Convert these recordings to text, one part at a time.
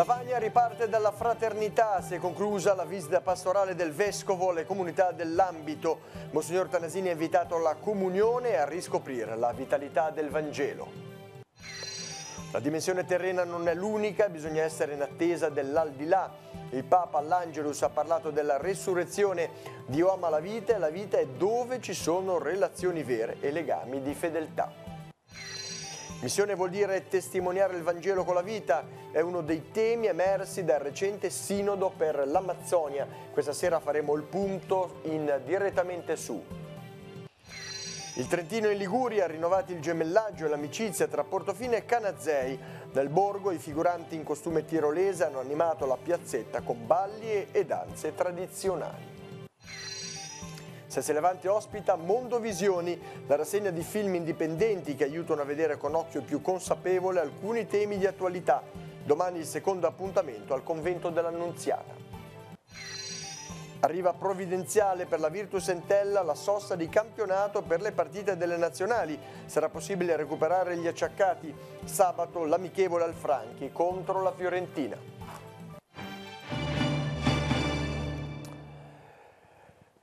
Lavagna riparte dalla fraternità, si è conclusa la visita pastorale del Vescovo alle comunità dell'ambito. Monsignor Tanasini ha invitato alla comunione a riscoprire la vitalità del Vangelo. La dimensione terrena non è l'unica, bisogna essere in attesa dell'aldilà. Il Papa all'Angelus ha parlato della resurrezione. Dio ama la vita e la vita è dove ci sono relazioni vere e legami di fedeltà. Missione vuol dire testimoniare il Vangelo con la vita, è uno dei temi emersi dal recente sinodo per l'Amazzonia. Questa sera faremo il punto in direttamente su. Il Trentino e Liguria rinnovati il gemellaggio e l'amicizia tra Portofino e Canazei. Nel borgo i figuranti in costume tirolese hanno animato la piazzetta con balli e danze tradizionali. Senza Levante ospita Mondovisioni, la rassegna di film indipendenti che aiutano a vedere con occhio più consapevole alcuni temi di attualità. Domani il secondo appuntamento al convento dell'Annunziata. Arriva provvidenziale per la Virtus Entella la sosta di campionato per le partite delle nazionali. Sarà possibile recuperare gli acciaccati. Sabato l'amichevole al Franchi contro la Fiorentina.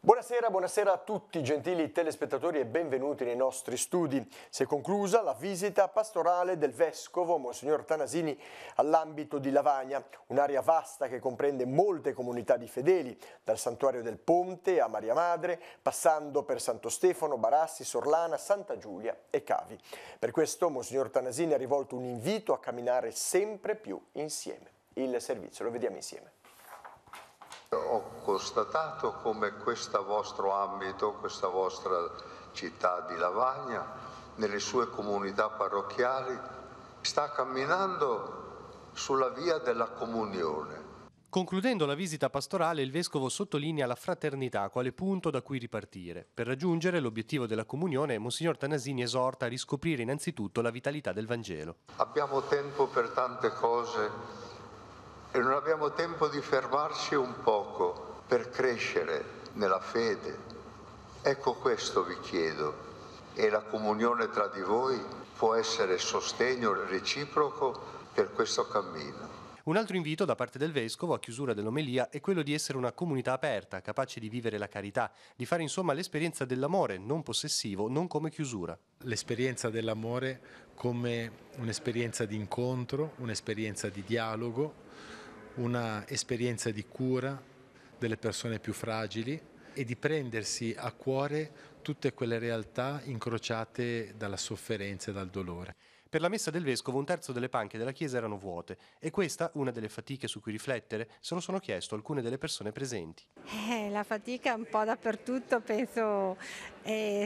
Buonasera, buonasera a tutti gentili telespettatori e benvenuti nei nostri studi. Si è conclusa la visita pastorale del Vescovo Monsignor Tanasini all'ambito di Lavagna, un'area vasta che comprende molte comunità di fedeli, dal Santuario del Ponte a Maria Madre, passando per Santo Stefano, Barassi, Sorlana, Santa Giulia e Cavi. Per questo Monsignor Tanasini ha rivolto un invito a camminare sempre più insieme. Il servizio lo vediamo insieme. Ho constatato come questo vostro ambito, questa vostra città di Lavagna, nelle sue comunità parrocchiali, sta camminando sulla via della comunione. Concludendo la visita pastorale, il vescovo sottolinea la fraternità quale punto da cui ripartire. Per raggiungere l'obiettivo della comunione, Monsignor Tanasini esorta a riscoprire innanzitutto la vitalità del Vangelo. Abbiamo tempo per tante cose e non abbiamo tempo di fermarci un poco per crescere nella fede. Ecco questo vi chiedo e la comunione tra di voi può essere sostegno reciproco per questo cammino. Un altro invito da parte del Vescovo a chiusura dell'omelia è quello di essere una comunità aperta, capace di vivere la carità, di fare insomma l'esperienza dell'amore non possessivo, non come chiusura. L'esperienza dell'amore come un'esperienza di incontro, un'esperienza di dialogo, una esperienza di cura delle persone più fragili e di prendersi a cuore tutte quelle realtà incrociate dalla sofferenza e dal dolore. Per la messa del vescovo un terzo delle panche della chiesa erano vuote e questa, una delle fatiche su cui riflettere, se lo sono chiesto alcune delle persone presenti. Eh, la fatica un po' dappertutto, penso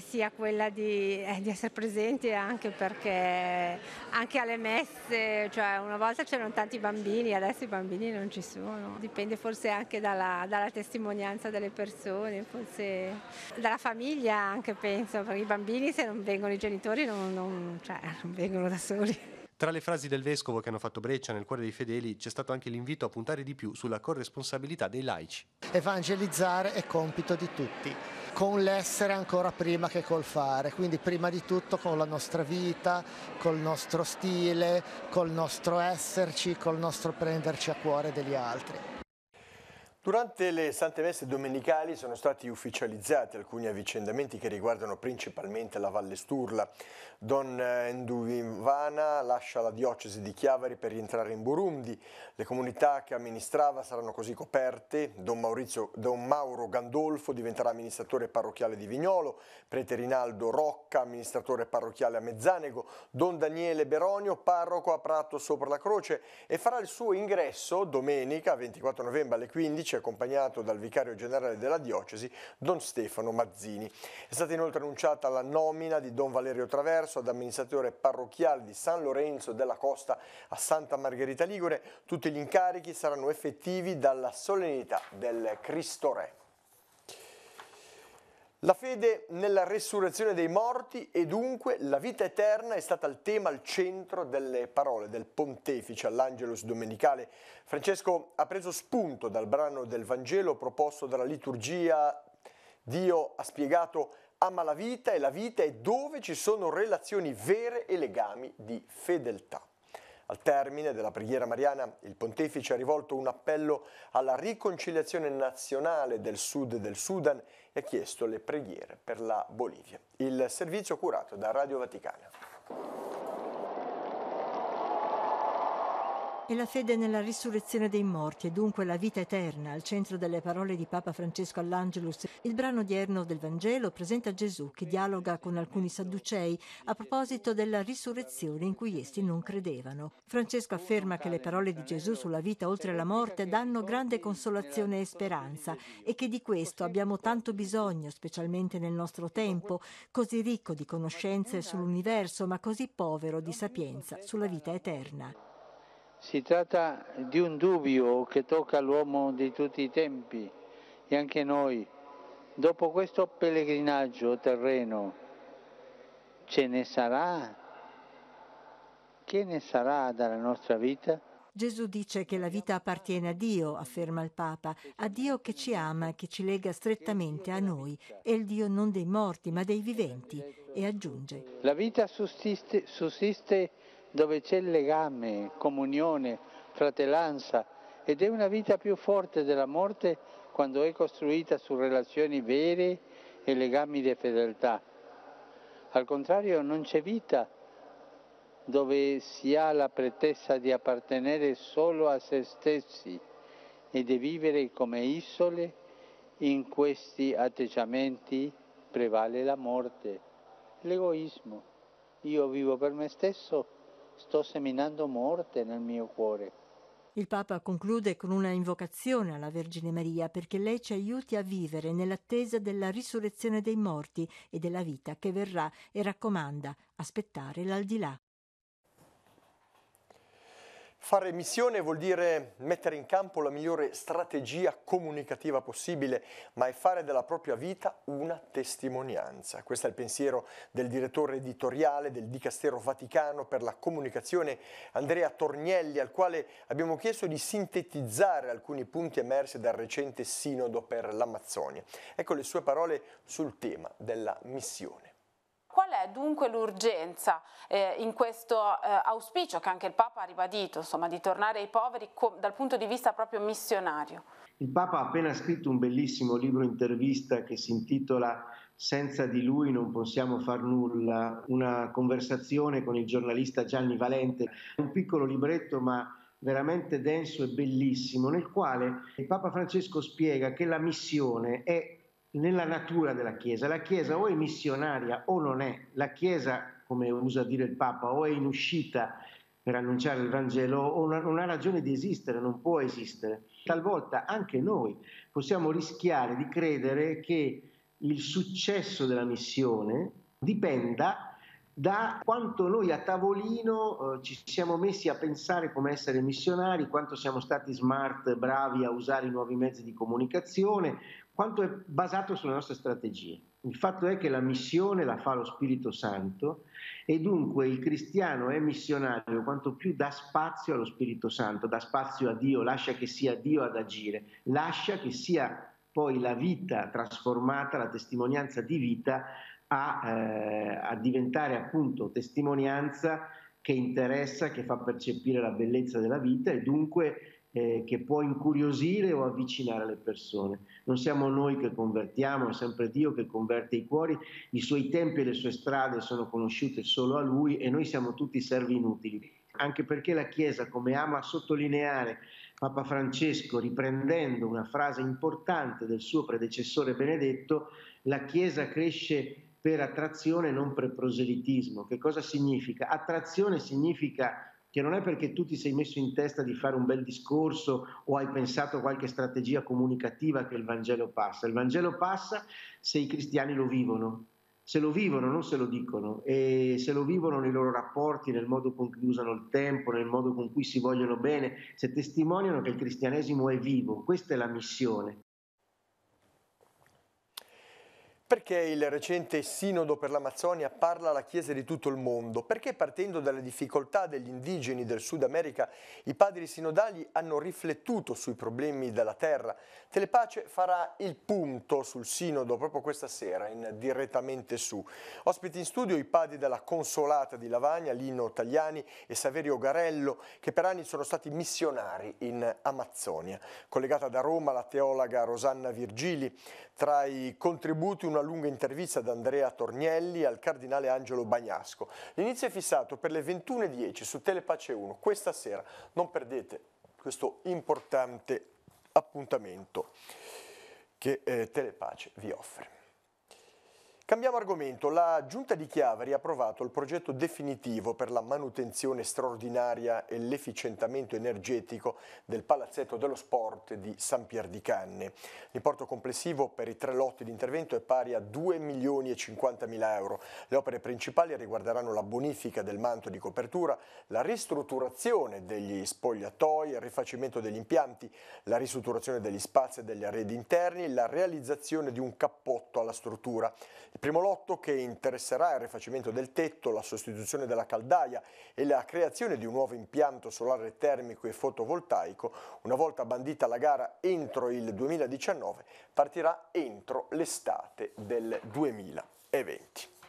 sia quella di, eh, di, essere presenti anche perché anche alle messe, cioè una volta c'erano tanti bambini, adesso i bambini non ci sono. Dipende forse anche dalla, dalla testimonianza delle persone, forse dalla famiglia anche penso, perché i bambini se non vengono i genitori non, non, cioè, non vengono da soli. Tra le frasi del vescovo che hanno fatto breccia nel cuore dei fedeli c'è stato anche l'invito a puntare di più sulla corresponsabilità dei laici. Evangelizzare è compito di tutti, con l'essere ancora prima che col fare, quindi prima di tutto con la nostra vita, col nostro stile, col nostro esserci, col nostro prenderci a cuore degli altri. Durante le Sante Messe domenicali sono stati ufficializzati alcuni avvicendamenti che riguardano principalmente la Valle Sturla. Don Nduvivana lascia la diocesi di Chiavari per rientrare in Burundi. Le comunità che amministrava saranno così coperte. Don, Maurizio, Don Mauro Gandolfo diventerà amministratore parrocchiale di Vignolo, prete Rinaldo Rocca, amministratore parrocchiale a Mezzanego, Don Daniele Beronio, parroco a Prato sopra la Croce e farà il suo ingresso domenica 24 novembre alle 15 accompagnato dal vicario generale della diocesi Don Stefano Mazzini. È stata inoltre annunciata la nomina di Don Valerio Traverso ad amministratore parrocchiale di San Lorenzo della Costa a Santa Margherita Ligure. Tutti gli incarichi saranno effettivi dalla solennità del Cristo Re. La fede nella resurrezione dei morti e dunque la vita eterna è stata il tema al centro delle parole del pontefice all'Angelus domenicale. Francesco ha preso spunto dal brano del Vangelo proposto dalla liturgia. Dio ha spiegato ama la vita e la vita è dove ci sono relazioni vere e legami di fedeltà. Al termine della preghiera mariana il pontefice ha rivolto un appello alla riconciliazione nazionale del sud del Sudan e ha chiesto le preghiere per la Bolivia. Il servizio curato da Radio Vaticana. E la fede nella risurrezione dei morti e dunque la vita eterna al centro delle parole di Papa Francesco all'Angelus. Il brano odierno del Vangelo presenta Gesù che dialoga con alcuni sadducei a proposito della risurrezione in cui essi non credevano. Francesco afferma che le parole di Gesù sulla vita oltre la morte danno grande consolazione e speranza e che di questo abbiamo tanto bisogno, specialmente nel nostro tempo, così ricco di conoscenze sull'universo ma così povero di sapienza sulla vita eterna. Si tratta di un dubbio che tocca l'uomo di tutti i tempi e anche noi. Dopo questo pellegrinaggio terreno, ce ne sarà? Che ne sarà dalla nostra vita? Gesù dice che la vita appartiene a Dio, afferma il Papa, a Dio che ci ama che ci lega strettamente a noi. È il Dio non dei morti ma dei viventi. E aggiunge. La vita sussiste, sussiste dove c'è legame, comunione, fratellanza ed è una vita più forte della morte quando è costruita su relazioni vere e legami di fedeltà. Al contrario non c'è vita dove si ha la pretesa di appartenere solo a se stessi e di vivere come isole, in questi atteggiamenti prevale la morte, l'egoismo. Io vivo per me stesso sto seminando morte nel mio cuore. Il Papa conclude con una invocazione alla Vergine Maria perché lei ci aiuti a vivere nell'attesa della risurrezione dei morti e della vita che verrà e raccomanda aspettare l'aldilà. Fare missione vuol dire mettere in campo la migliore strategia comunicativa possibile, ma è fare della propria vita una testimonianza. Questo è il pensiero del direttore editoriale del Dicastero Vaticano per la comunicazione, Andrea Tornielli, al quale abbiamo chiesto di sintetizzare alcuni punti emersi dal recente sinodo per l'Amazzonia. Ecco le sue parole sul tema della missione. Qual è dunque l'urgenza eh, in questo eh, auspicio che anche il Papa ha ribadito, insomma, di tornare ai poveri dal punto di vista proprio missionario? Il Papa ha appena scritto un bellissimo libro intervista che si intitola Senza di lui non possiamo far nulla, una conversazione con il giornalista Gianni Valente, un piccolo libretto ma veramente denso e bellissimo, nel quale il Papa Francesco spiega che la missione è nella natura della Chiesa. La Chiesa o è missionaria o non è. La Chiesa, come usa dire il Papa, o è in uscita per annunciare il Vangelo o non ha ragione di esistere, non può esistere. Talvolta anche noi possiamo rischiare di credere che il successo della missione dipenda da quanto noi a tavolino eh, ci siamo messi a pensare come essere missionari, quanto siamo stati smart, bravi a usare i nuovi mezzi di comunicazione, quanto è basato sulle nostre strategie. Il fatto è che la missione la fa lo Spirito Santo e dunque il cristiano è missionario quanto più dà spazio allo Spirito Santo, dà spazio a Dio, lascia che sia Dio ad agire, lascia che sia poi la vita trasformata, la testimonianza di vita a, eh, a diventare appunto testimonianza che interessa, che fa percepire la bellezza della vita e dunque eh, che può incuriosire o avvicinare le persone. Non siamo noi che convertiamo, è sempre Dio che converte i cuori, i suoi tempi e le sue strade sono conosciute solo a Lui e noi siamo tutti servi inutili. Anche perché la Chiesa, come ama sottolineare Papa Francesco, riprendendo una frase importante del suo predecessore Benedetto, la Chiesa cresce per attrazione, non per proselitismo. Che cosa significa? Attrazione significa che non è perché tu ti sei messo in testa di fare un bel discorso o hai pensato qualche strategia comunicativa che il Vangelo passa. Il Vangelo passa se i cristiani lo vivono, se lo vivono, non se lo dicono, e se lo vivono nei loro rapporti, nel modo con cui usano il tempo, nel modo con cui si vogliono bene, se testimoniano che il cristianesimo è vivo. Questa è la missione. Perché il recente Sinodo per l'Amazzonia parla alla Chiesa di tutto il mondo? Perché partendo dalle difficoltà degli indigeni del Sud America i padri sinodali hanno riflettuto sui problemi della terra? Telepace farà il punto sul Sinodo proprio questa sera in Direttamente Su. Ospiti in studio i padri della Consolata di Lavagna, Lino Tagliani e Saverio Garello che per anni sono stati missionari in Amazzonia. Collegata da Roma la teologa Rosanna Virgili. Tra i contributi una lunga intervista ad Andrea Tornielli al cardinale Angelo Bagnasco. L'inizio è fissato per le 21.10 su Telepace 1 questa sera. Non perdete questo importante appuntamento che eh, Telepace vi offre. Cambiamo argomento. La Giunta di Chiavari ha approvato il progetto definitivo per la manutenzione straordinaria e l'efficientamento energetico del Palazzetto dello Sport di San Pier di Canne. L'importo complessivo per i tre lotti di intervento è pari a 2 milioni e 50 mila euro. Le opere principali riguarderanno la bonifica del manto di copertura, la ristrutturazione degli spogliatoi, il rifacimento degli impianti, la ristrutturazione degli spazi e degli arredi interni, la realizzazione di un cappotto alla struttura. Il primo lotto che interesserà il rifacimento del tetto, la sostituzione della caldaia e la creazione di un nuovo impianto solare termico e fotovoltaico, una volta bandita la gara entro il 2019, partirà entro l'estate del 2020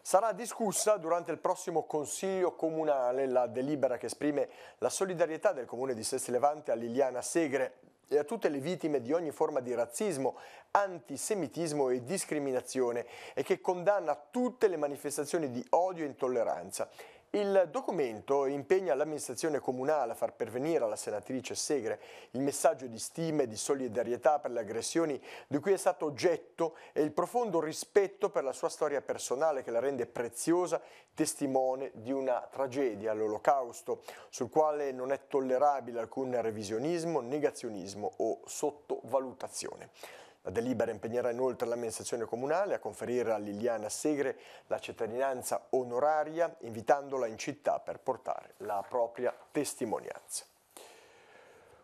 sarà discussa durante il prossimo Consiglio Comunale. La delibera che esprime la solidarietà del Comune di Sesti Levante a Liliana Segre e a tutte le vittime di ogni forma di razzismo, antisemitismo e discriminazione e che condanna tutte le manifestazioni di odio e intolleranza. Il documento impegna l'amministrazione comunale a far pervenire alla senatrice Segre il messaggio di stima e di solidarietà per le aggressioni di cui è stato oggetto e il profondo rispetto per la sua storia personale che la rende preziosa, testimone di una tragedia, l'olocausto, sul quale non è tollerabile alcun revisionismo, negazionismo o sottovalutazione. La delibera impegnerà inoltre l'amministrazione comunale a conferire a Liliana Segre la cittadinanza onoraria, invitandola in città per portare la propria testimonianza.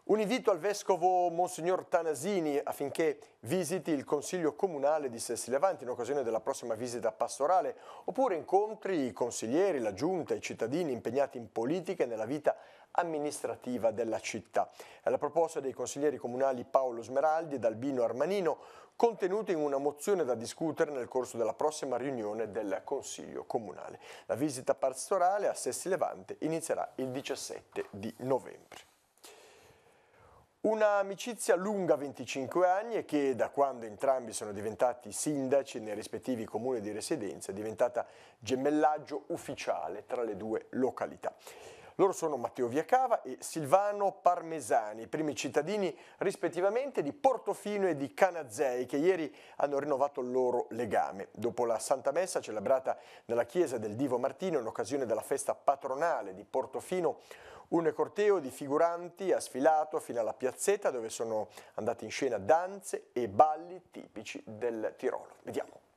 Un invito al vescovo Monsignor Tanasini affinché visiti il Consiglio Comunale di Sessi Levanti in occasione della prossima visita pastorale oppure incontri i consiglieri, la giunta, i cittadini impegnati in politica e nella vita amministrativa della città. È la proposta dei consiglieri comunali Paolo Smeraldi ed Albino Armanino contenuta in una mozione da discutere nel corso della prossima riunione del Consiglio Comunale. La visita pastorale a Sessi Levante inizierà il 17 di novembre. Un'amicizia lunga 25 anni e che da quando entrambi sono diventati sindaci nei rispettivi comuni di residenza è diventata gemellaggio ufficiale tra le due località. Loro sono Matteo Viacava e Silvano Parmesani, primi cittadini rispettivamente di Portofino e di Canazei che ieri hanno rinnovato il loro legame. Dopo la Santa Messa celebrata nella chiesa del Divo Martino in occasione della festa patronale di Portofino, un corteo di figuranti ha sfilato fino alla piazzetta dove sono andati in scena danze e balli tipici del Tirolo. Vediamo.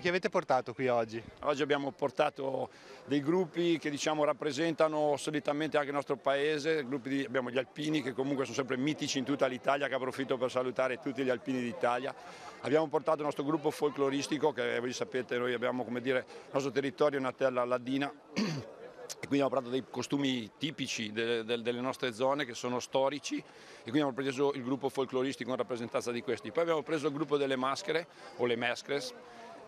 Chi avete portato qui oggi? Oggi abbiamo portato dei gruppi che diciamo, rappresentano solitamente anche il nostro paese, di, abbiamo gli alpini che comunque sono sempre mitici in tutta l'Italia, che approfitto per salutare tutti gli alpini d'Italia. Abbiamo portato il nostro gruppo folcloristico che voi sapete noi abbiamo come dire, il nostro territorio è una terra ladina e quindi abbiamo portato dei costumi tipici delle, delle, nostre zone che sono storici e quindi abbiamo preso il gruppo folcloristico in rappresentanza di questi. Poi abbiamo preso il gruppo delle maschere o le maskers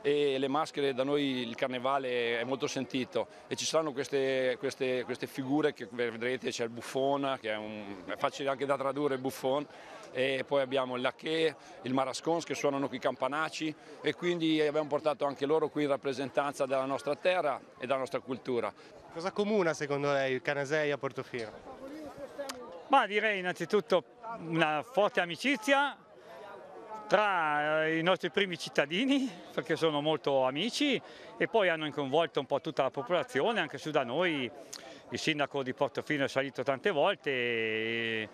e le maschere da noi il carnevale è molto sentito e ci saranno queste, queste, queste figure che vedrete, c'è il buffon che è, un, è, facile anche da tradurre il buffon e poi abbiamo il lacché, il marascons che suonano qui i campanaci e quindi abbiamo portato anche loro qui in rappresentanza della nostra terra e della nostra cultura. Cosa comuna secondo lei il Canasei a Portofino? Ma direi innanzitutto una forte amicizia tra eh, i nostri primi cittadini, perché sono molto amici, e poi hanno coinvolto un po' tutta la popolazione, anche su da noi. Il sindaco di Portofino è salito tante volte e,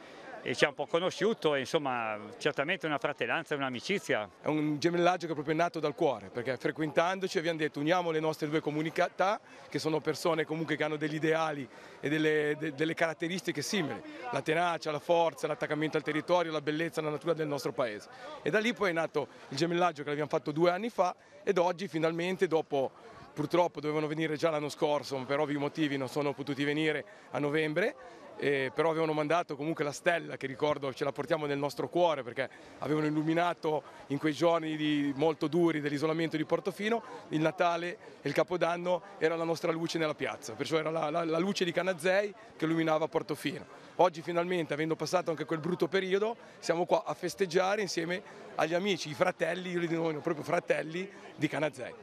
e ci ha un po' conosciuto e insomma certamente una fratellanza e un'amicizia. È un gemellaggio che è proprio nato dal cuore perché frequentandoci abbiamo detto uniamo le nostre due comunità che sono persone comunque che hanno degli ideali e delle, de, delle caratteristiche simili, la tenacia, la forza, l'attaccamento al territorio, la bellezza, la natura del nostro paese. E da lì poi è nato il gemellaggio che l'abbiamo fatto due anni fa ed oggi finalmente dopo purtroppo dovevano venire già l'anno scorso, per ovvi motivi non sono potuti venire a novembre, eh, però avevano mandato comunque la stella che ricordo ce la portiamo nel nostro cuore perché avevano illuminato in quei giorni di, molto duri dell'isolamento di Portofino il Natale e il Capodanno era la nostra luce nella piazza, perciò era la, la, la luce di Canazzei che illuminava Portofino. Oggi finalmente, avendo passato anche quel brutto periodo, siamo qua a festeggiare insieme agli amici, i fratelli, io li denomino proprio fratelli di Canazzei.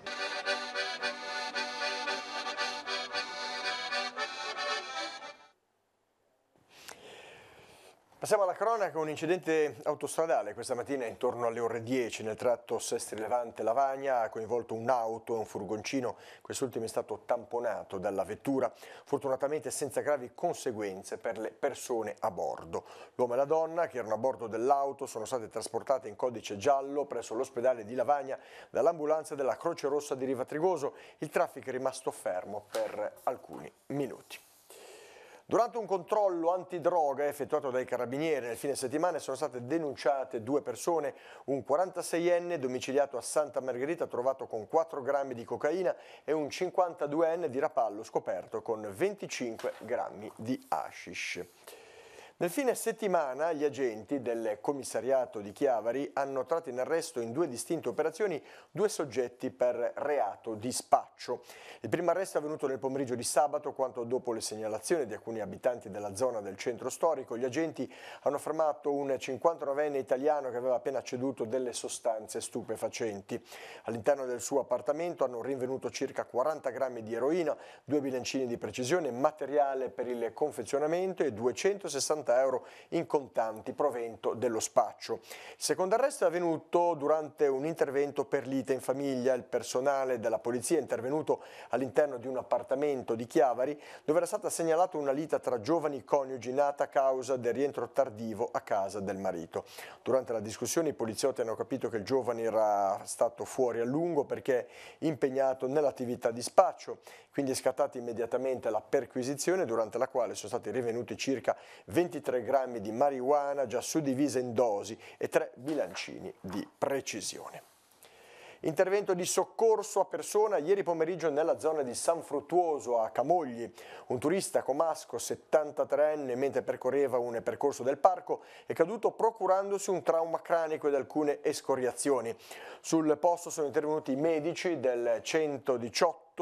Passiamo alla cronaca, un incidente autostradale questa mattina intorno alle ore 10 nel tratto Sestri Levante-Lavagna ha coinvolto un'auto e un furgoncino, quest'ultimo è stato tamponato dalla vettura, fortunatamente senza gravi conseguenze per le persone a bordo. L'uomo e la donna che erano a bordo dell'auto sono state trasportate in codice giallo presso l'ospedale di Lavagna dall'ambulanza della Croce Rossa di Riva Trigoso, il traffico è rimasto fermo per alcuni minuti. Durante un controllo antidroga effettuato dai carabinieri nel fine settimana sono state denunciate due persone, un 46enne domiciliato a Santa Margherita trovato con 4 grammi di cocaina e un 52enne di Rapallo scoperto con 25 grammi di hashish. Nel fine settimana gli agenti del commissariato di Chiavari hanno tratto in arresto in due distinte operazioni due soggetti per reato di spaccio. Il primo arresto è avvenuto nel pomeriggio di sabato quando dopo le segnalazioni di alcuni abitanti della zona del centro storico gli agenti hanno fermato un 59enne italiano che aveva appena ceduto delle sostanze stupefacenti. All'interno del suo appartamento hanno rinvenuto circa 40 grammi di eroina, due bilancini di precisione, materiale per il confezionamento e 260 euro in contanti provento dello spaccio. Il secondo arresto è avvenuto durante un intervento per lite in famiglia. Il personale della polizia è intervenuto all'interno di un appartamento di Chiavari dove era stata segnalata una lita tra giovani coniugi nata a causa del rientro tardivo a casa del marito. Durante la discussione i poliziotti hanno capito che il giovane era stato fuori a lungo perché impegnato nell'attività di spaccio, quindi è scattata immediatamente la perquisizione durante la quale sono stati rivenuti circa 23 grammi di marijuana già suddivisa in dosi e tre bilancini di precisione. Intervento di soccorso a persona ieri pomeriggio nella zona di San Fruttuoso a Camogli. Un turista comasco 73enne mentre percorreva un percorso del parco è caduto procurandosi un trauma cranico ed alcune escoriazioni. Sul posto sono intervenuti i medici del 118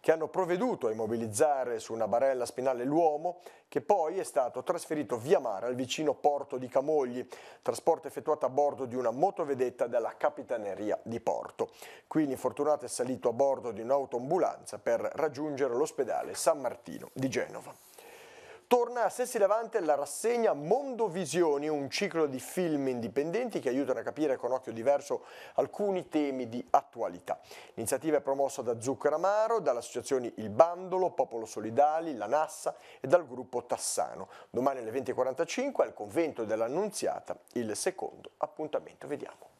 che hanno provveduto a immobilizzare su una barella spinale l'uomo che poi è stato trasferito via mare al vicino porto di Camogli, trasporto effettuato a bordo di una motovedetta della Capitaneria di Porto. Qui l'infortunato è salito a bordo di un'autoambulanza per raggiungere l'ospedale San Martino di Genova. Torna a Sessi Levante la rassegna Mondovisioni, un ciclo di film indipendenti che aiutano a capire con occhio diverso alcuni temi di attualità. L'iniziativa è promossa da Zucchero Amaro, dalle associazioni Il Bandolo, Popolo Solidali, La Nassa e dal gruppo Tassano. Domani alle 20.45 al convento dell'Annunziata, il secondo appuntamento. Vediamo.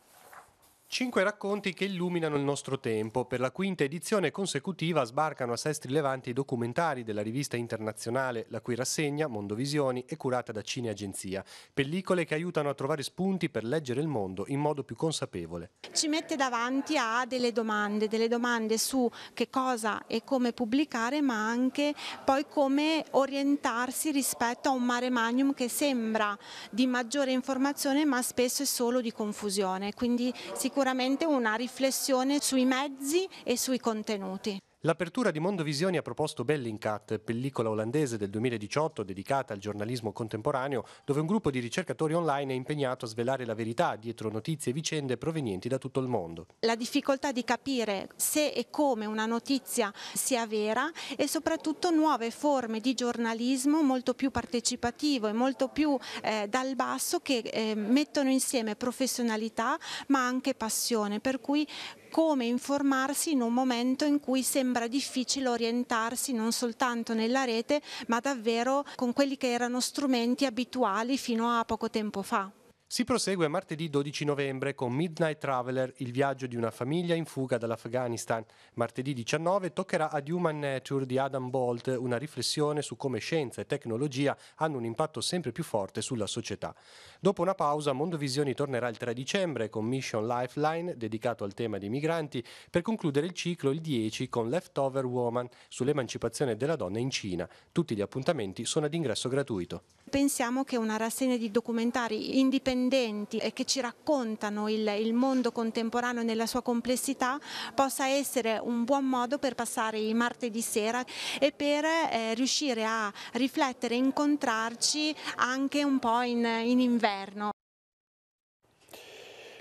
Cinque racconti che illuminano il nostro tempo. Per la quinta edizione consecutiva sbarcano a Sestri Levanti i documentari della rivista internazionale, la cui rassegna, Mondovisioni, è curata da Cine Agenzia. Pellicole che aiutano a trovare spunti per leggere il mondo in modo più consapevole. Ci mette davanti a delle domande, delle domande su che cosa e come pubblicare, ma anche poi come orientarsi rispetto a un mare magnum che sembra di maggiore informazione, ma spesso è solo di confusione. Quindi sicuramente sicuramente una riflessione sui mezzi e sui contenuti. L'apertura di Mondovisioni ha proposto Bellingcat, pellicola olandese del 2018 dedicata al giornalismo contemporaneo, dove un gruppo di ricercatori online è impegnato a svelare la verità dietro notizie e vicende provenienti da tutto il mondo. La difficoltà di capire se e come una notizia sia vera e soprattutto nuove forme di giornalismo molto più partecipativo e molto più eh, dal basso che eh, mettono insieme professionalità ma anche passione, per cui come informarsi in un momento in cui sembra difficile orientarsi non soltanto nella rete, ma davvero con quelli che erano strumenti abituali fino a poco tempo fa. Si prosegue martedì 12 novembre con Midnight Traveler, il viaggio di una famiglia in fuga dall'Afghanistan. Martedì 19 toccherà ad Human Nature di Adam Bolt, una riflessione su come scienza e tecnologia hanno un impatto sempre più forte sulla società. Dopo una pausa, Mondovisioni tornerà il 3 dicembre con Mission Lifeline, dedicato al tema dei migranti, per concludere il ciclo il 10 con Leftover Woman sull'emancipazione della donna in Cina. Tutti gli appuntamenti sono ad ingresso gratuito. Pensiamo che una rassegna di documentari indipendenti e che ci raccontano il, il, mondo contemporaneo nella sua complessità possa essere un buon modo per passare i martedì sera e per eh, riuscire a riflettere incontrarci anche un po' in, in inverno.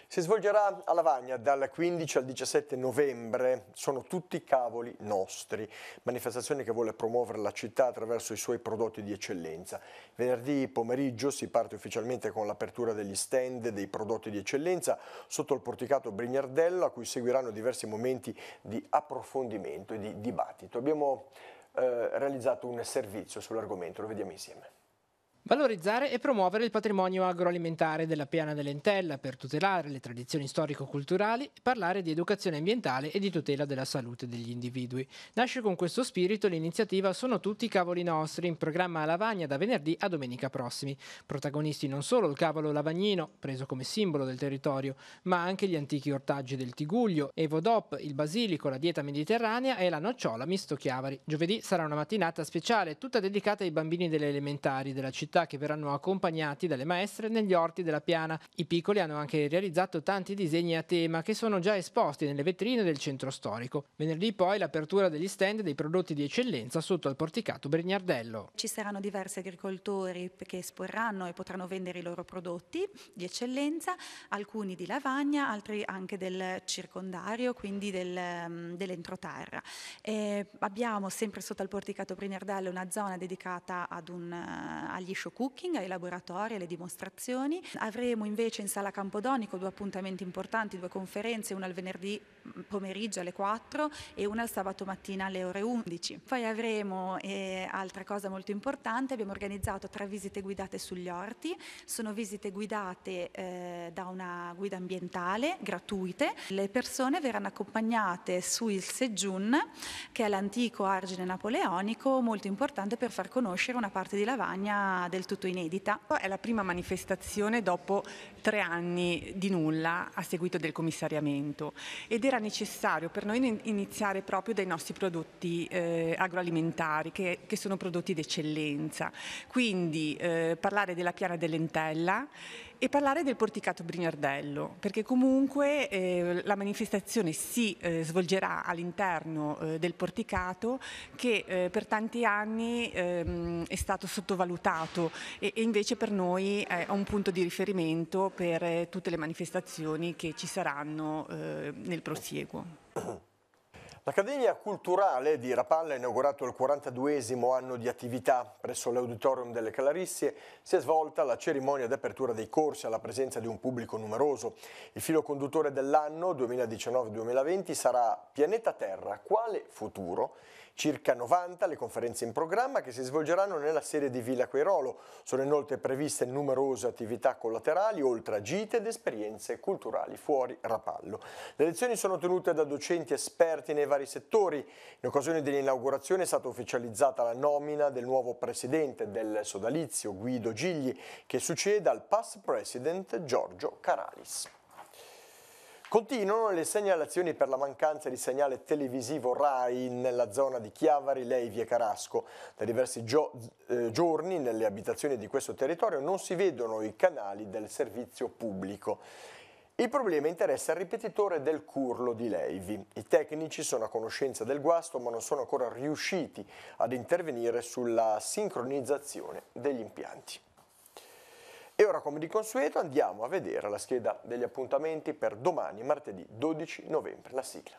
Si svolgerà a Lavagna dal 15 al 17 novembre, sono tutti cavoli nostri, manifestazione che vuole promuovere la città attraverso i suoi prodotti di eccellenza. Venerdì pomeriggio si parte ufficialmente con l'apertura degli stand dei prodotti di eccellenza sotto il porticato Brignardello a cui seguiranno diversi momenti di approfondimento e di dibattito. Abbiamo eh, realizzato un servizio sull'argomento, lo vediamo insieme. Valorizzare e promuovere il patrimonio agroalimentare della piana dell'Entella per tutelare le tradizioni storico-culturali parlare di educazione ambientale e di tutela della salute degli individui. Nasce con questo spirito l'iniziativa Sono tutti cavoli nostri, in programma a Lavagna da venerdì a domenica prossimi. Protagonisti non solo il cavolo lavagnino, preso come simbolo del territorio, ma anche gli antichi ortaggi del Tiguglio, Evo Dop, il basilico, la dieta mediterranea e la nocciola misto chiavari. Giovedì sarà una mattinata speciale, tutta dedicata ai bambini delle elementari della città città che verranno accompagnati dalle maestre negli orti della piana. I piccoli hanno anche realizzato tanti disegni a tema che sono già esposti nelle vetrine del centro storico. Venerdì poi l'apertura degli stand dei prodotti di eccellenza sotto il porticato Brignardello. Ci saranno diversi agricoltori che esporranno e potranno vendere i loro prodotti di eccellenza, alcuni di Lavagna, altri anche del circondario, quindi del, mm, dell'entroterra. E abbiamo sempre sotto il porticato Brignardello una zona dedicata un, uh, agli show cooking, ai laboratori, alle dimostrazioni. Avremo invece in sala Campodonico due appuntamenti importanti, due conferenze, una il venerdì pomeriggio alle 4 e una il sabato mattina alle ore 11. Poi avremo, eh, altra cosa molto importante, abbiamo organizzato tre visite guidate sugli orti, sono visite guidate eh, da una guida ambientale gratuite, le persone verranno accompagnate su Il Sejun, che è l'antico argine napoleonico, molto importante per far conoscere una parte di Lavagna del tutto inedita. È la prima manifestazione dopo tre anni di nulla a seguito del commissariamento ed era necessario per noi iniziare proprio dai nostri prodotti eh, agroalimentari che, che, sono prodotti d'eccellenza. Quindi eh, parlare della piana dell'entella e parlare del porticato Brignardello, perché comunque eh, la manifestazione si eh, svolgerà all'interno eh, del porticato che eh, per tanti anni ehm, è stato sottovalutato e, e, invece per noi è un punto di riferimento per eh, tutte le manifestazioni che ci saranno eh, nel prosieguo. L'Accademia Culturale di Rapalla inaugurato il 42esimo anno di attività. Presso l'Auditorium delle Calarissie si è svolta la cerimonia d'apertura dei corsi alla presenza di un pubblico numeroso. Il filo conduttore dell'anno 2019-2020 sarà Pianeta Terra, quale futuro? Circa 90 le conferenze in programma che si svolgeranno nella sede di Villa Quairolo. Sono inoltre previste numerose attività collaterali, oltre a gite ed esperienze culturali fuori Rapallo. Le lezioni sono tenute da docenti esperti nei vari settori. In occasione dell'inaugurazione è stata ufficializzata la nomina del nuovo presidente del sodalizio, Guido Gigli, che succede al past president Giorgio Caralis. Continuano le segnalazioni per la mancanza di segnale televisivo RAI nella zona di Chiavari, Leivi e Carasco. Da diversi gio eh, giorni nelle abitazioni di questo territorio non si vedono i canali del servizio pubblico. Il problema interessa il ripetitore del curlo di Leivi. I tecnici sono a conoscenza del guasto ma non sono ancora riusciti ad intervenire sulla sincronizzazione degli impianti. E ora come di consueto andiamo a vedere la scheda degli appuntamenti per domani, martedì 12 novembre, la sigla.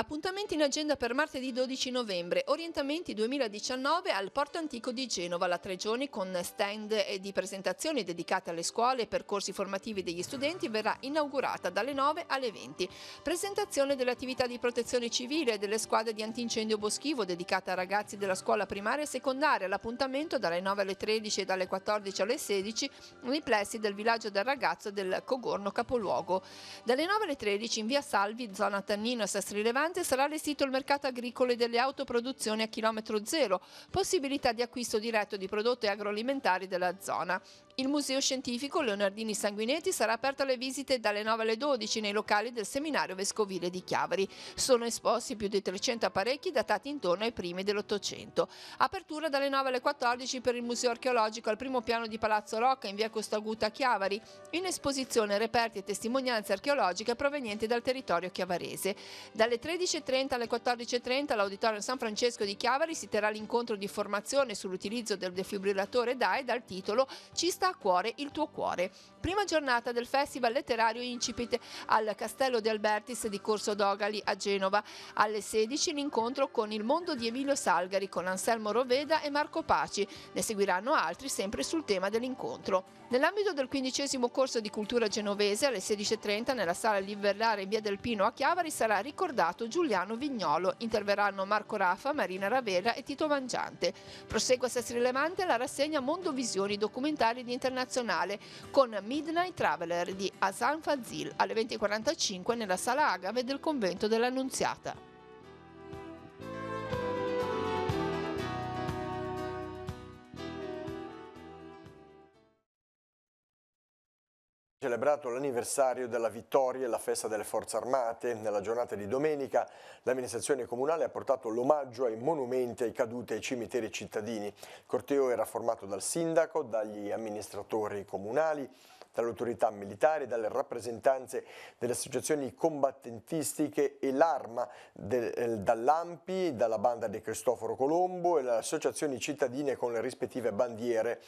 Appuntamenti in agenda per martedì 12 novembre, orientamenti 2019 al Porto Antico di Genova, la tre giorni con stand di presentazioni dedicate alle scuole e percorsi formativi degli studenti verrà inaugurata dalle 9 alle 20. Presentazione delle attività di protezione civile e delle squadre di antincendio boschivo dedicate a ragazzi della scuola primaria e secondaria. L'appuntamento dalle 9 alle 13 e dalle 14 alle 16 nei plessi del villaggio del ragazzo del Cogorno capoluogo. Dalle 9 alle 13 in via Salvi, zona Tannino e Sestri Levante sarà allestito il mercato agricolo e delle autoproduzioni a chilometro zero, possibilità di acquisto diretto di prodotti agroalimentari della zona. Il Museo Scientifico Leonardini Sanguinetti sarà aperto alle visite dalle 9 alle 12 nei locali del Seminario Vescovile di Chiavari. Sono esposti più di 300 apparecchi datati intorno ai primi dell'Ottocento. Apertura dalle 9 alle 14 per il Museo Archeologico al primo piano di Palazzo Rocca in via Costaguta Chiavari. In esposizione reperti e testimonianze archeologiche provenienti dal territorio chiavarese. Dalle 13.30 alle 14.30 all'Auditorio San Francesco di Chiavari si terrà l'incontro di formazione sull'utilizzo del defibrillatore DAE dal titolo Ci sta a cuore il tuo cuore. Prima giornata del Festival Letterario Incipit al Castello de Albertis di Corso Dogali a Genova. Alle 16 l'incontro con il mondo di Emilio Salgari con Anselmo Roveda e Marco Paci. Ne seguiranno altri sempre sul tema dell'incontro. Nell'ambito del quindicesimo corso di cultura genovese alle 16.30 nella sala Livellare in via del Pino a Chiavari sarà ricordato Giuliano Vignolo. Interverranno Marco Raffa, Marina Ravera e Tito Mangiante. Prosegue a Sestri Levante la rassegna Mondo Visioni documentari di internazionale con Midnight Traveler di Hasan Fazil alle 20.45 nella sala Agave del convento dell'Annunziata. Celebrato l'anniversario della vittoria e la festa delle forze armate. Nella giornata di domenica l'amministrazione comunale ha portato l'omaggio ai monumenti ai caduti ai cimiteri cittadini. Il corteo era formato dal sindaco, dagli amministratori comunali, dalle autorità militari, dalle rappresentanze delle associazioni combattentistiche e l'Arma, eh, dall'Ampi, dalla banda di Cristoforo Colombo e le associazioni cittadine con le rispettive bandiere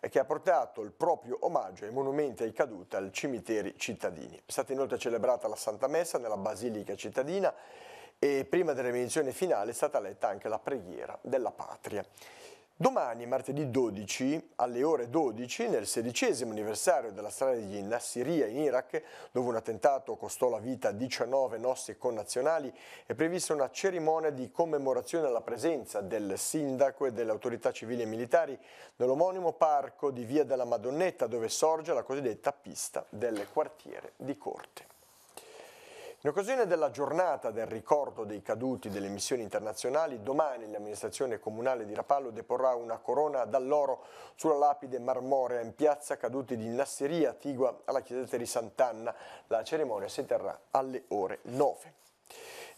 eh, che ha portato il proprio omaggio ai monumenti ai caduti al cimiteri cittadini. È stata inoltre celebrata la Santa Messa nella Basilica cittadina e prima della benedizione finale è stata letta anche la preghiera della patria. Domani, martedì 12, alle ore 12, nel sedicesimo anniversario della strada di Nassiria in Iraq, dove un attentato costò la vita a 19 nostri connazionali, è prevista una cerimonia di commemorazione alla presenza del sindaco e delle autorità civili e militari nell'omonimo parco di Via della Madonnetta, dove sorge la cosiddetta pista del quartiere di Corte. In occasione della giornata del ricordo dei caduti delle missioni internazionali, domani l'amministrazione comunale di Rapallo deporrà una corona d'alloro sulla lapide marmorea in piazza Caduti di Nasseria, attigua alla chiesetta di Sant'Anna. La cerimonia si terrà alle ore 9.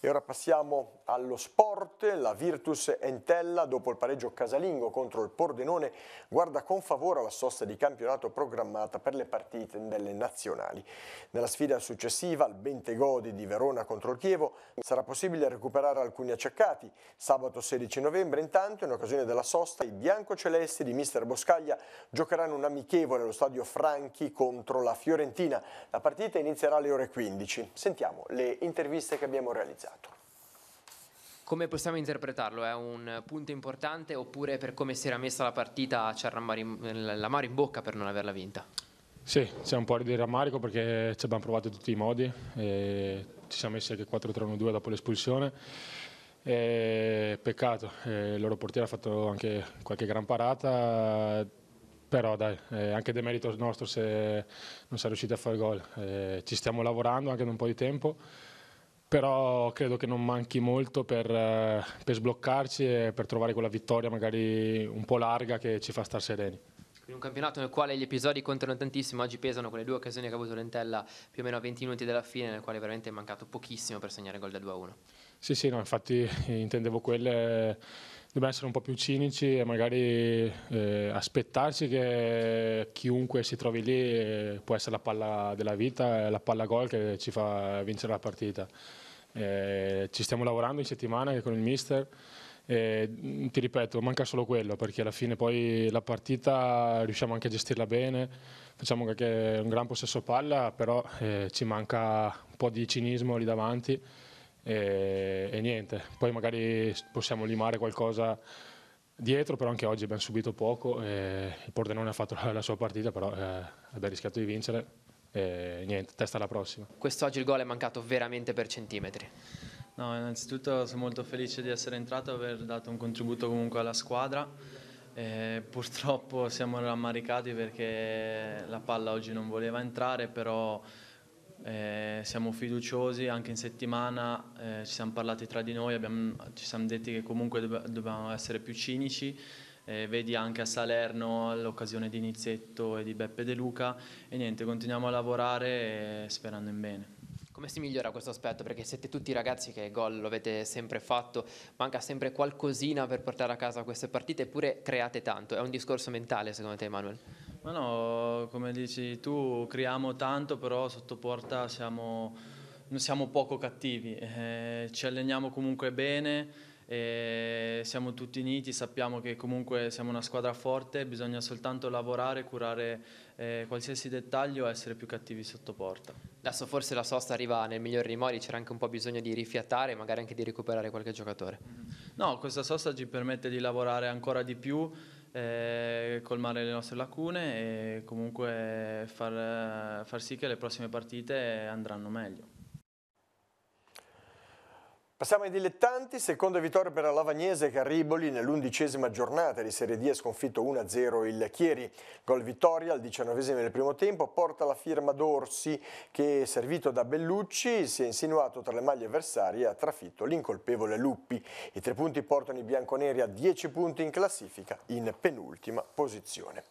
E ora passiamo allo sport. La Virtus Entella, dopo il pareggio casalingo contro il Pordenone, guarda con favore alla sosta di campionato programmata per le partite delle nazionali. Nella sfida successiva, al Bentegodi di Verona contro il Chievo, sarà possibile recuperare alcuni acceccati. Sabato 16 novembre, intanto, in occasione della sosta, i biancocelesti di mister Boscaglia giocheranno un amichevole allo stadio Franchi contro la Fiorentina. La partita inizierà alle ore 15. Sentiamo le interviste che abbiamo realizzato. Come possiamo interpretarlo? È un punto importante oppure per come si era messa la partita c'è l'amaro in bocca per non averla vinta? Sì, c'è un po' di rammarico perché ci abbiamo provato in tutti i modi, ci siamo messi anche 4-3-1-2 dopo l'espulsione. peccato, il loro portiere ha fatto anche qualche gran parata, però dai, è anche demerito nostro se non si è riusciti a fare gol. Eh, ci stiamo lavorando anche da un po' di tempo però credo che non manchi molto per, eh, per, sbloccarci e per trovare quella vittoria magari un po' larga che ci fa star sereni. In un campionato nel quale gli episodi contano tantissimo, oggi pesano quelle due occasioni che ha avuto Lentella più o meno a 20 minuti dalla fine, nel quale veramente è mancato pochissimo per segnare gol da 2-1. Sì, sì, no, infatti intendevo quelle, dobbiamo essere un po' più cinici e magari eh, aspettarci che chiunque si trovi lì eh, può essere la palla della vita, la palla gol che ci fa vincere la partita. Eh, ci stiamo lavorando in settimana con il mister. E mm, ti ripeto, manca solo quello perché alla fine poi la partita riusciamo anche a gestirla bene, facciamo anche un gran possesso palla, però eh, ci manca un po' di cinismo lì davanti. E, e niente, poi magari possiamo limare qualcosa dietro, però anche oggi abbiamo subito poco, il Pordenone ha fatto la, la sua partita, però eh, abbiamo rischiato di vincere e niente, testa alla prossima. Quest'oggi il gol è mancato veramente per centimetri. No, innanzitutto sono molto felice di essere entrato e aver dato un contributo comunque alla squadra. Eh, purtroppo siamo rammaricati perché la palla oggi non voleva entrare, però eh, siamo fiduciosi, anche in settimana eh, ci siamo parlati tra di noi, abbiamo, ci siamo detti che comunque dobbiamo essere più cinici, eh, vedi anche a Salerno l'occasione di Inizetto e di Beppe De Luca e niente, continuiamo a lavorare eh, sperando in bene. Come si migliora questo aspetto? Perché siete tutti ragazzi che gol lo avete sempre fatto, manca sempre qualcosina per portare a casa queste partite, eppure create tanto. È un discorso mentale secondo te Emanuele? Ma no, come dici tu, creiamo tanto, però sotto porta siamo, siamo poco cattivi, eh, ci alleniamo comunque bene siamo tutti uniti, sappiamo che comunque siamo una squadra forte, bisogna soltanto lavorare, curare eh, qualsiasi dettaglio e essere più cattivi sotto porta. Adesso forse la sosta arriva nel migliore dei modi, c'era anche un po' bisogno di rifiatare magari anche di recuperare qualche giocatore. No, questa sosta ci permette di lavorare ancora di più, eh, colmare le nostre lacune e comunque far, far sì che le prossime partite andranno meglio. Passiamo ai dilettanti, seconda vittoria per la Lavagnese che a Riboli nell'undicesima giornata di Serie D ha sconfitto 1-0 il Chieri. Gol vittoria al diciannovesimo del primo tempo porta la firma d'Orsi che servito da Bellucci si è insinuato tra le maglie avversarie e ha trafitto l'incolpevole Luppi. I tre punti portano i bianconeri a 10 punti in classifica in penultima posizione.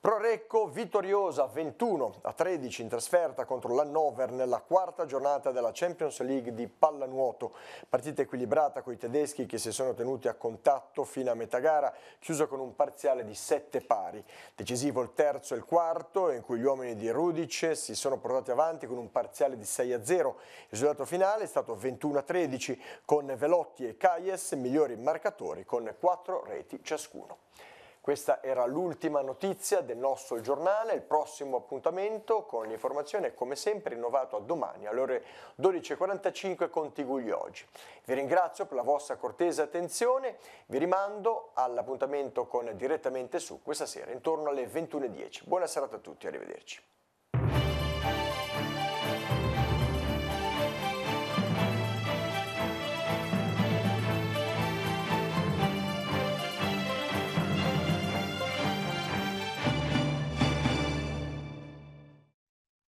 Prorecco vittoriosa 21 a 13 in trasferta contro l'Hannover nella quarta giornata della Champions League di pallanuoto. Partita equilibrata con i tedeschi che si sono tenuti a contatto fino a metà gara, chiusa con un parziale di 7 pari. Decisivo il terzo e il quarto in cui gli uomini di Rudic si sono portati avanti con un parziale di 6 a 0. Il risultato finale è stato 21 a 13 con Velotti e Kayes migliori marcatori con 4 reti ciascuno. Questa era l'ultima notizia del nostro giornale, il prossimo appuntamento con l'informazione come sempre rinnovato a domani alle ore 12.45 con Tigugli oggi. Vi ringrazio per la vostra cortese attenzione, vi rimando all'appuntamento con Direttamente su questa sera intorno alle 21.10. Buona serata a tutti, arrivederci.